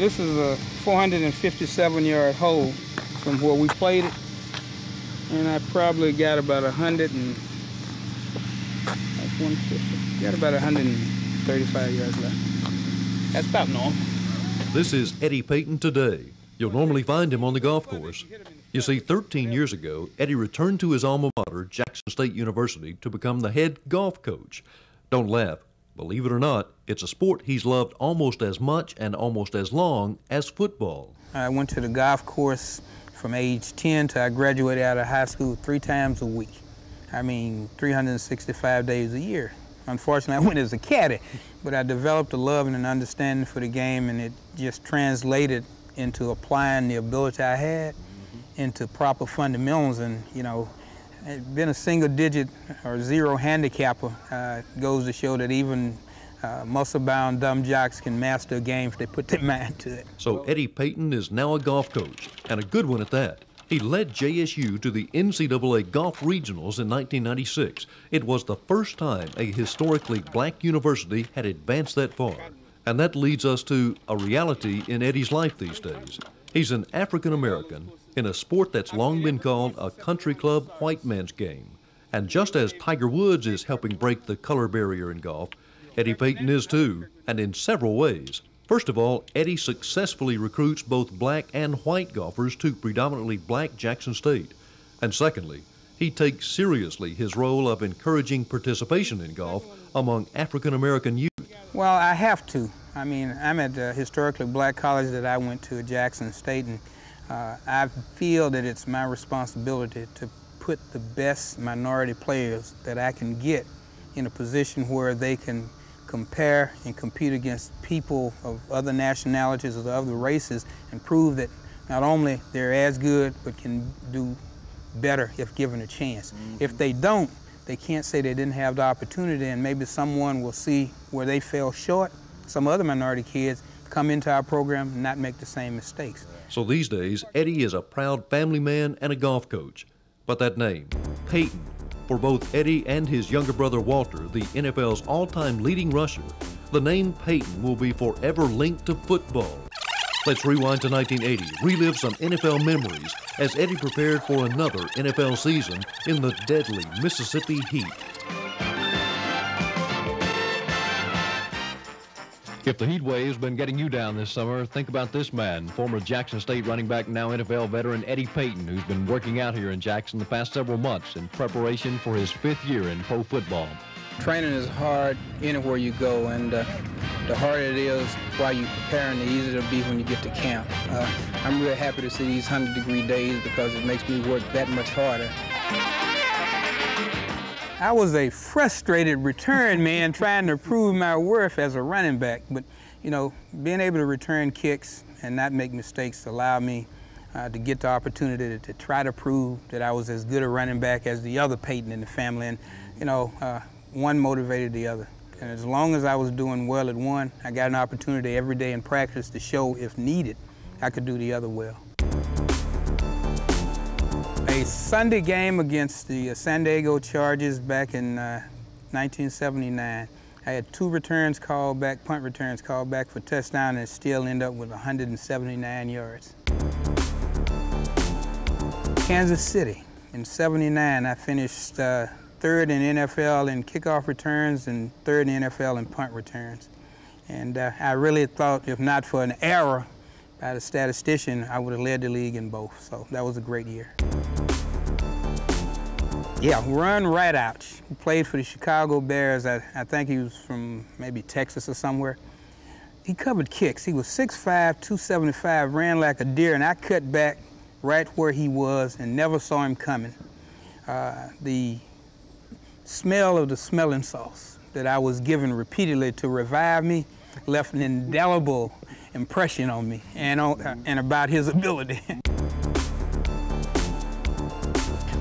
this is a 457 yard hole from where we played it. And I probably got about 100 and, 150, got about 135 yards left. That's about normal. This is Eddie Payton today. You'll normally find him on the golf course. You see, 13 years ago, Eddie returned to his alma mater, Jackson State University, to become the head golf coach. Don't laugh. Believe it or not, it's a sport he's loved almost as much and almost as long as football. I went to the golf course from age 10 till I graduated out of high school three times a week. I mean, 365 days a year. Unfortunately, I went as a caddy, but I developed a love and an understanding for the game, and it just translated into applying the ability I had into proper fundamentals. And, you know, being a single digit or zero handicapper uh, goes to show that even uh, muscle-bound dumb jocks can master a game if they put their mind to it. So Eddie Payton is now a golf coach, and a good one at that. He led JSU to the NCAA Golf Regionals in 1996. It was the first time a historically black university had advanced that far. And that leads us to a reality in Eddie's life these days. He's an African American in a sport that's long been called a country club white man's game. And just as Tiger Woods is helping break the color barrier in golf, Eddie Payton is too, and in several ways. First of all, Eddie successfully recruits both black and white golfers to predominantly black Jackson State. And secondly, he takes seriously his role of encouraging participation in golf among African American youth. Well, I have to. I mean, I'm at the historically black college that I went to Jackson State, and uh, I feel that it's my responsibility to put the best minority players that I can get in a position where they can compare and compete against people of other nationalities or other races and prove that not only they're as good but can do better if given a chance. Mm -hmm. If they don't, they can't say they didn't have the opportunity and maybe someone will see where they fell short. Some other minority kids come into our program and not make the same mistakes. So these days, Eddie is a proud family man and a golf coach. But that name, Payton, for both Eddie and his younger brother Walter, the NFL's all-time leading rusher, the name Payton will be forever linked to football. Let's rewind to 1980, relive some NFL memories as Eddie prepared for another NFL season in the deadly Mississippi heat. If the heat wave's been getting you down this summer, think about this man, former Jackson State running back, now NFL veteran Eddie Payton, who's been working out here in Jackson the past several months in preparation for his fifth year in pro football. Training is hard anywhere you go, and uh, the harder it is while you're preparing, the easier it'll be when you get to camp. Uh, I'm real happy to see these 100 degree days because it makes me work that much harder. I was a frustrated return man trying to prove my worth as a running back. But, you know, being able to return kicks and not make mistakes allowed me uh, to get the opportunity to, to, try to prove that I was as good a running back as the other Payton in the family. And, you know, uh, one motivated the other. And as long as I was doing well at one, I got an opportunity every day in practice to show, if needed, I could do the other well. A Sunday game against the uh, San Diego Chargers back in uh, 1979. I had two returns called back, punt returns called back for touchdown, and still end up with 179 yards. Kansas City. In 79, I finished uh, third in NFL in kickoff returns and third in NFL in punt returns. And uh, I really thought, if not for an error by a statistician, I would have led the league in both. So that was a great year. Yeah, Ron Rydalch. He played for the Chicago Bears. I, I think he was from maybe Texas or somewhere. He covered kicks. He was 6'5", 275, ran like a deer, and I cut back right where he was and never saw him coming. Uh, the smell of the smelling sauce that I was given repeatedly to revive me left an indelible impression on me and, on, uh, and about his ability.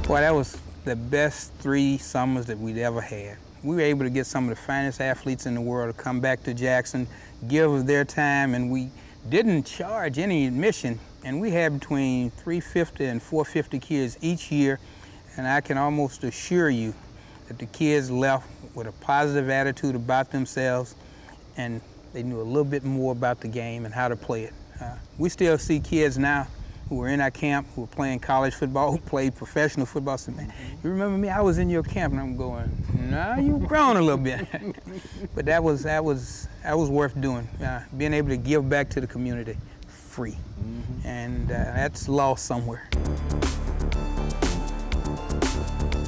Boy, that was the best three summers that we'd ever had. We were able to get some of the finest athletes in the world to come back to Jackson, give us their time, and we didn't charge any admission. And we had between 350 and 450 kids each year, and I can almost assure you that the kids left with a positive attitude about themselves, and they knew a little bit more about the game and how to play it. Uh, we still see kids now who are in our camp, who are playing college football, who played professional football. Say, man, you remember me? I was in your camp, and I'm going, nah, you've grown a little bit. but that was that was that was worth doing. Uh, being able to give back to the community, free, mm -hmm. and uh, that's lost somewhere.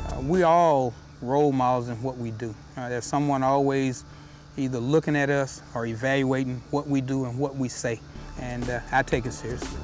Uh, we all role models in what we do. Uh, there's someone always either looking at us or evaluating what we do and what we say, and uh, I take it seriously.